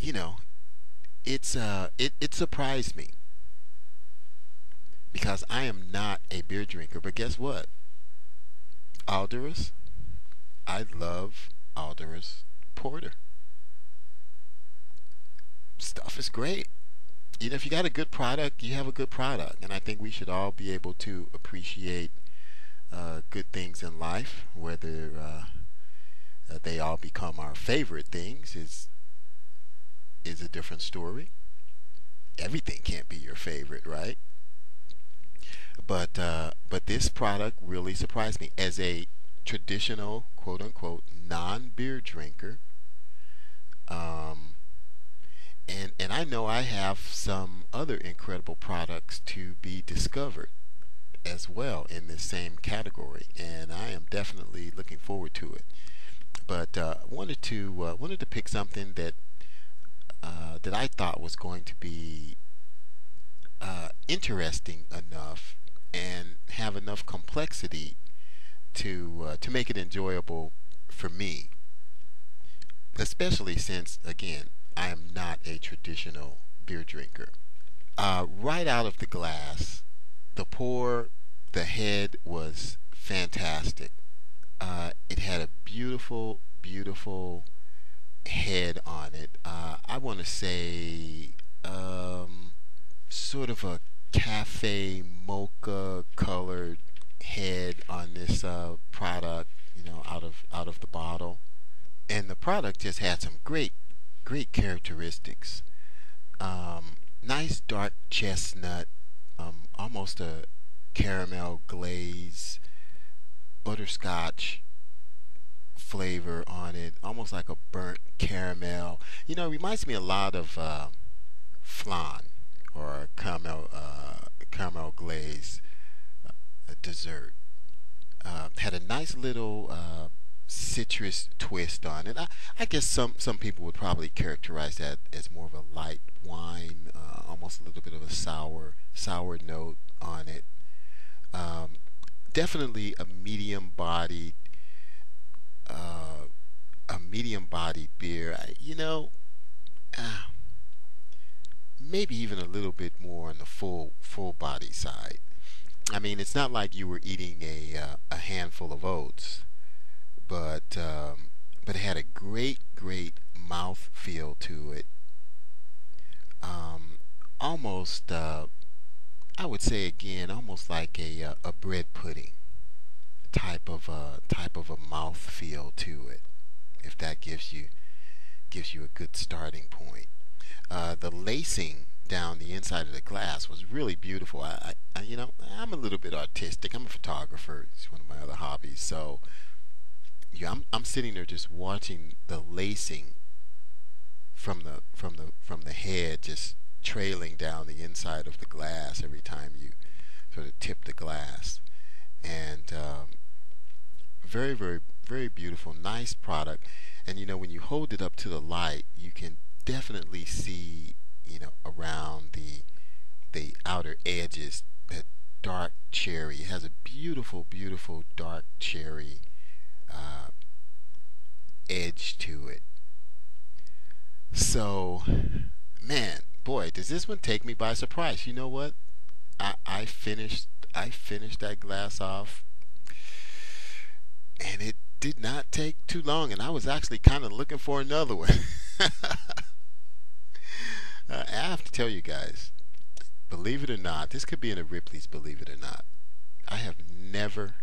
you know, it's uh, it it surprised me because I am not a beer drinker. But guess what? Aldaris, I love Aldaris Porter. Stuff is great. You know, if you got a good product, you have a good product, and I think we should all be able to appreciate uh, good things in life, whether uh, uh, they all become our favorite things is is a different story. Everything can't be your favorite, right? But uh, but this product really surprised me as a traditional quote unquote non beer drinker. Um, and and I know I have some other incredible products to be discovered as well in this same category, and I am definitely looking forward to it. But uh, wanted to uh, wanted to pick something that uh, that I thought was going to be uh, interesting enough and have enough complexity to uh, to make it enjoyable for me, especially since again I am not a traditional beer drinker. Uh, right out of the glass, the pour, the head was fantastic. Uh, it had a beautiful, beautiful head on it. Uh, I want to say um, sort of a cafe mocha colored head on this uh, product. You know, out of out of the bottle, and the product just had some great, great characteristics. Um, nice dark chestnut, um, almost a caramel glaze, butterscotch flavor on it, almost like a burnt caramel. You know, it reminds me a lot of uh, flan or caramel uh, caramel glaze uh, dessert. Uh, had a nice little uh, citrus twist on it. I, I, guess some some people would probably characterize that as more of a light wine, uh, almost a little bit of a sour sour note on it. Um, definitely a medium bodied medium bodied beer. You know, uh, maybe even a little bit more on the full full body side. I mean, it's not like you were eating a uh, a handful of oats, but um, but it had a great great mouth feel to it. Um, almost, uh, I would say again, almost like a uh, a bread pudding type of a uh, type of a mouth feel to it. If that gives you gives you a good starting point. Uh, the lacing down the inside of the glass was really beautiful. I, I, you know, I'm a little bit artistic. I'm a photographer. It's one of my other hobbies. So, yeah, I'm I'm sitting there just watching the lacing from the from the from the head just trailing down the inside of the glass every time you sort of tip the glass, and um, very very very beautiful, nice product. And you know, when you hold it up to the light, you can definitely see you know around the the outer edges that dark cherry. It has a beautiful, beautiful dark cherry uh, edge to it. So, man, boy, does this one take me by surprise? You know what? I, I finished I finished that glass off, and it did not take too long, and I was actually kind of looking for another one. Uh, I have to tell you guys, believe it or not, this could be in a Ripley's Believe It or Not. I have never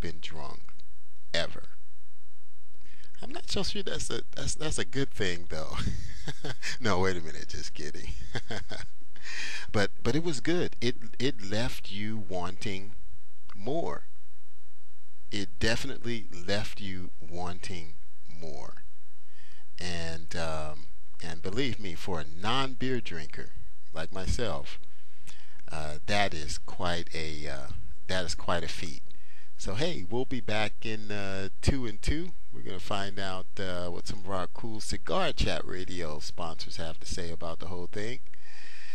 been drunk, ever. I'm not so sure that's a that's that's a good thing though. no, wait a minute, just kidding. but but it was good. It it left you wanting more. It definitely left you wanting more. And um, and believe me, for a non beer drinker like myself, uh, that is quite a uh, that is quite a feat. So hey, we'll be back in uh, two and two. We're gonna find out uh, what some of our cool cigar chat radio sponsors have to say about the whole thing.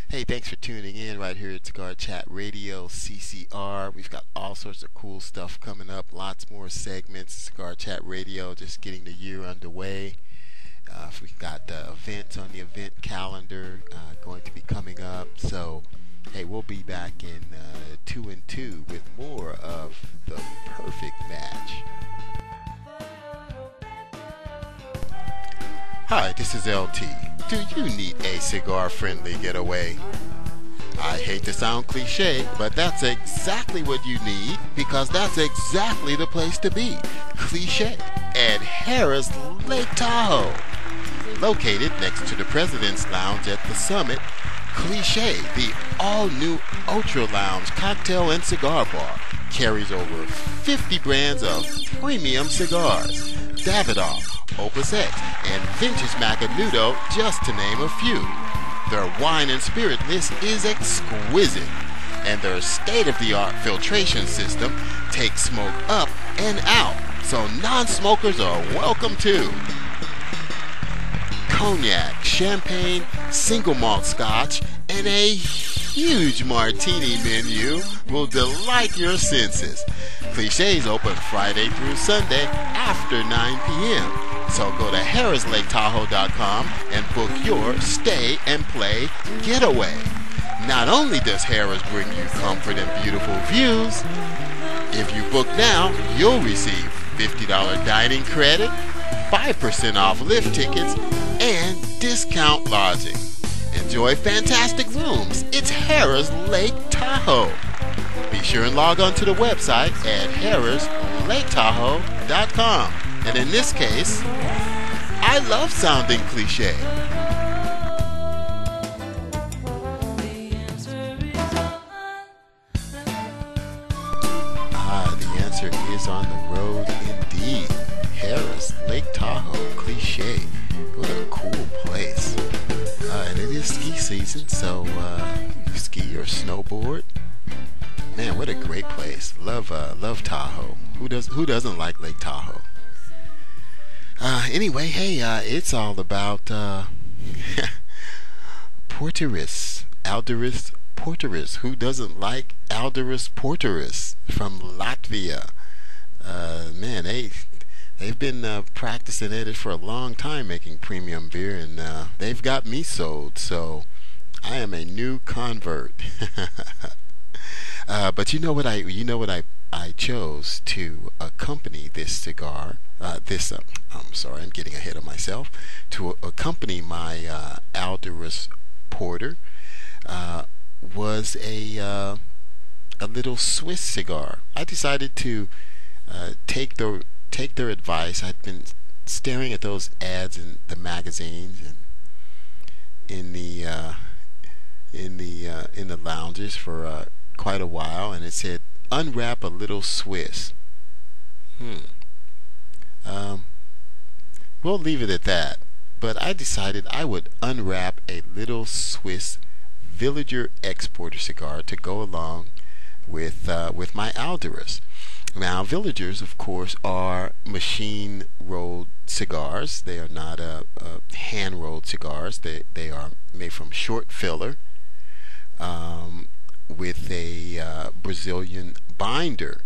Hey, thanks for tuning in right here at Cigar Chat Radio CCR. We've got all sorts of cool stuff coming up, lots more segments. Cigar Chat Radio just getting the year underway. Uh, We got uh, events on the event calendar uh, going to be coming up. So, hey, we'll be back in uh, two and two with more of the perfect match. Hi, this is LT. Do you need a cigar friendly getaway? I hate to sound cliche, but that's exactly what you need because that's exactly the place to be. Cliche at Harrah's Lake Tahoe. Located next to the President's Lounge at the Summit, Cliche, the all-new Ultra Lounge cocktail and cigar bar, carries over 50 brands of premium cigars. Davidoff, Opus X, and Vintage Macanudo, just to name a few. Their wine and spirit list is exquisite, and their state-of-the-art filtration system takes smoke up and out, so non-smokers are welcome too. Cognac, champagne, single malt scotch, and a huge martini menu will delight your senses. Cliches open Friday through Sunday after 9 p.m. So go to harrahslaketahoe.com and book your stay and play getaway. Not only does Harrah's bring you comfort and beautiful views, if you book now, you'll receive $50 dining credit, 5% off lift tickets, and discount lodging. Enjoy fantastic rooms. It's Harrah's Lake Tahoe. Be sure and log on to the website at harrahslaketahoe.com. And in this case, I love sounding cliche. Ah, the answer is on the road indeed. Harrah's, Lake Tahoe, cliche. What a cool place. Uh, and it is ski season, so uh, you ski or snowboard. Man, what a great place. Love, uh, love Tahoe. Who does? Who doesn't like Lake Tahoe? Uh, anyway, hey, uh, it's all about uh, Porteris, Aldaris Porteris. Who doesn't like Aldaris Porteris from Latvia? Uh, man, they they've been uh, practicing at it for a long time, making premium beer, and uh, they've got me sold. So I am a new convert. Uh, but you know what I you know what I I chose to accompany this cigar uh, this uh, I'm sorry I'm getting ahead of myself to accompany my uh, Aldaris Porter uh, was a uh, a little Swiss cigar. I decided to take their take their advice. I'd been staring at those ads in the magazines and in the in the in the lounges for quite a while, and it said, "Unwrap a little Swiss." Hmm. Um, we'll leave it at that. But I decided I would unwrap a little Swiss Villiger exporter cigar to go along with uh, with my Aldaris. Now, Villigers, of course, are machine rolled cigars. They are not uh, uh, hand rolled cigars. They they are made from short filler. Um, with a uh, Brazilian binder.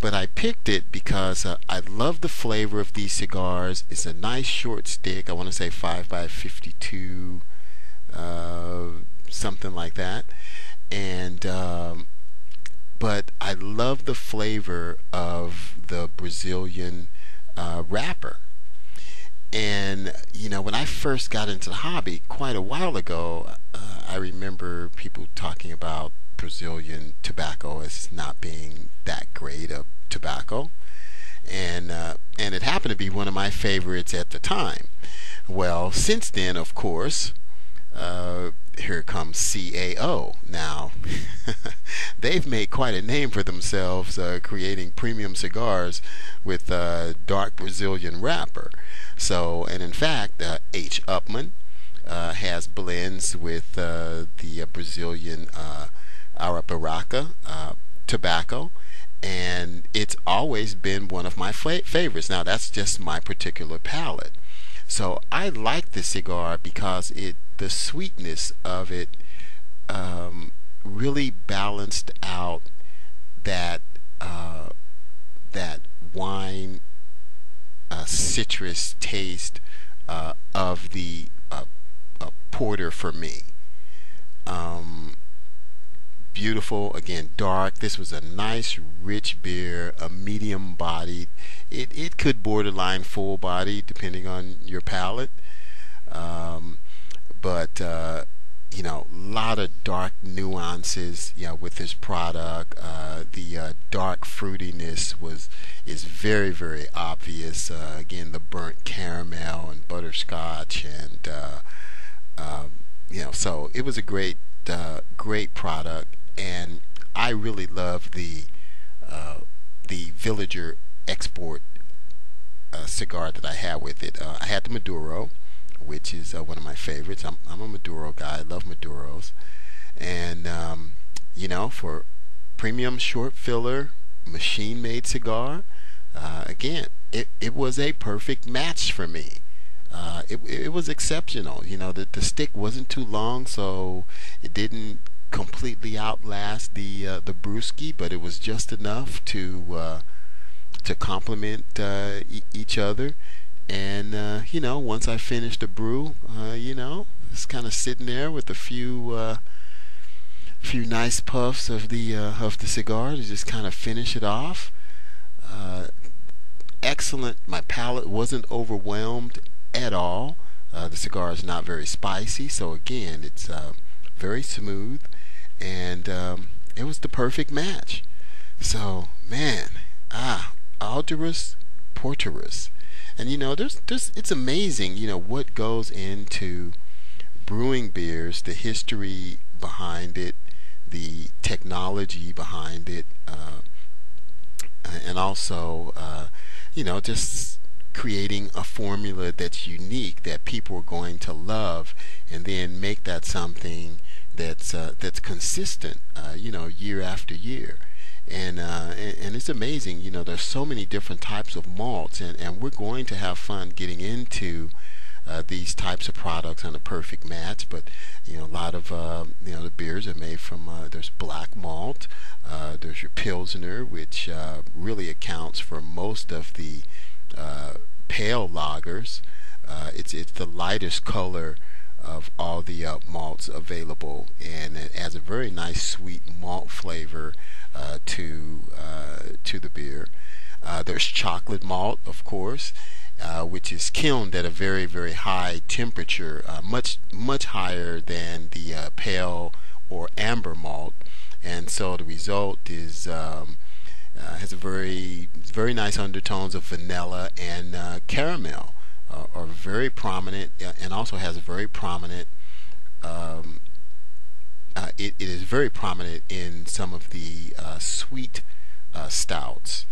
But I picked it because uh, I love the flavor of these cigars. It's a nice short stick. I want to say 5 by 52 uh, something like that. And um, but I love the flavor of the Brazilian uh, wrapper. And you know, when I first got into the hobby quite a while ago, uh, I remember people talking about Brazilian tobacco as not being that great of tobacco, and uh, and it happened to be one of my favorites at the time. Well, since then, of course, uh, here comes CAO. Now, they've made quite a name for themselves uh, creating premium cigars with uh, dark Brazilian wrapper. So, and in fact, uh, H. Upmann uh, has blends with uh, the Brazilian Arapiraca uh, tobacco, and it's always been one of my fa- favorites. Now, that's just my particular palate. So I like the cigar because it the sweetness of it um, really balanced out that uh, that wine uh, citrus taste uh, of of the uh, uh, porter for me. Um, beautiful, again, dark. This was a nice, rich beer, a medium bodied. It, it could borderline full body depending on your palate. Um, but uh, you know, a lot of dark nuances, you know, with this product. Uh, the uh, dark fruitiness was is very, very obvious. Uh, again, the burnt caramel and butterscotch, and uh, um, you know, so it was a great, uh, great product, and I really love the uh, the Villiger Export cigar that I had with it. I had the Maduro which is uh, one of my favorites. I'm, I'm a Maduro guy. I love Maduros. And, um, you know, for premium short filler, machine made cigar, uh, again, it, it was a perfect match for me. Uh, it, it was exceptional. You know, the, the stick wasn't too long, so it didn't completely outlast the uh, the brewski, but it was just enough to uh, to complement uh, e- each other. And uh, you know, once I finished the brew, uh, you know, it's kind of sitting there with a few uh, few nice puffs of the of the cigar to just kind of finish it off. Excellent. My palate wasn't overwhelmed at all. The cigar is not very spicy, so again, it's very smooth, and um, it was the perfect match. So man, ah, Aldaris Porteris and you know, there's there's it's amazing, you know, what goes into brewing beers, the history behind it, the technology behind it, uh, and also, uh, you know, just creating a formula that's unique that people are going to love, and then make that something that's uh, that's consistent, uh, you know, year after year and, uh, and, and it's amazing. You know, there's so many different types of malts, and, and we're going to have fun getting into uh, these types of products on a perfect match. But you know, a lot of uh, you know the beers are made from uh, there's black malt, uh, there's your pilsner, which really accounts for most of the pale lagers. it's it's the lightest color of all the malts available, and it has a very nice sweet malt flavor uh, to uh, to the beer. Uh, there's chocolate malt, of course, uh, which is kilned at a very very high temperature, uh, much much higher than the uh, pale or amber malt, and so the result is. Um, has a very very nice undertones of vanilla and caramel, are very prominent, and also has a very prominent um, uh, it, it is very prominent in some of the uh, sweet uh, stouts.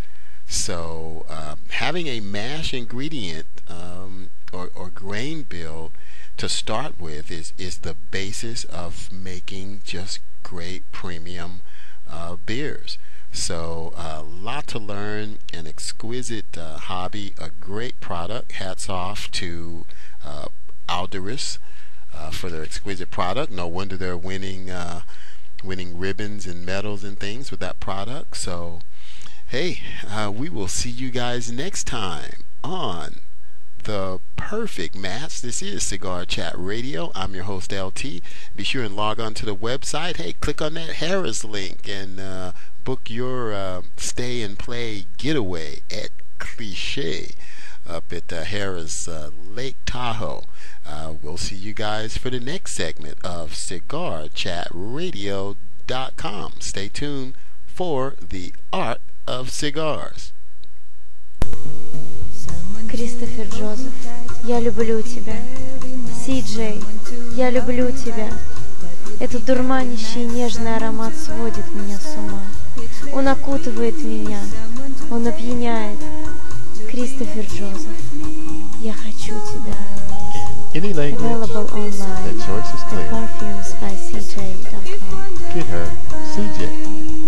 So um, having a mash ingredient um, or, or grain bill to start with is, is the basis of making just great premium uh, beers. So a uh, lot to learn, an exquisite uh, hobby, a great product. Hats off to uh, uh, for their exquisite product. No wonder they're winning uh, winning ribbons and medals and things with that product. So, hey, uh, we will see you guys next time on the perfect match. This is Cigar Chat Radio. I'm your host LT. Be sure and log on to the website. Hey, click on that Harrah's link and uh, book your uh, stay and play getaway at Cliche up at Harrah's uh, Lake Tahoe. Uh, we'll see you guys for the next segment of CigarChatRadio.com. Stay tuned for the art of cigars. Кристофер Джозеф, я люблю тебя. Си-Джей, я люблю тебя. Этот дурманящий нежный аромат сводит меня с ума. Он окутывает меня, он опьяняет. Кристофер Джозеф, я хочу тебя. any language. Available online the choice is clear. at. Get her, CJ.